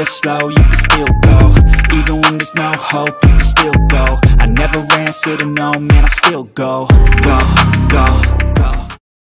Feel slow, you can still go. Even when there's no hope, you can still go. I never answer to no, man, I still go. Go, go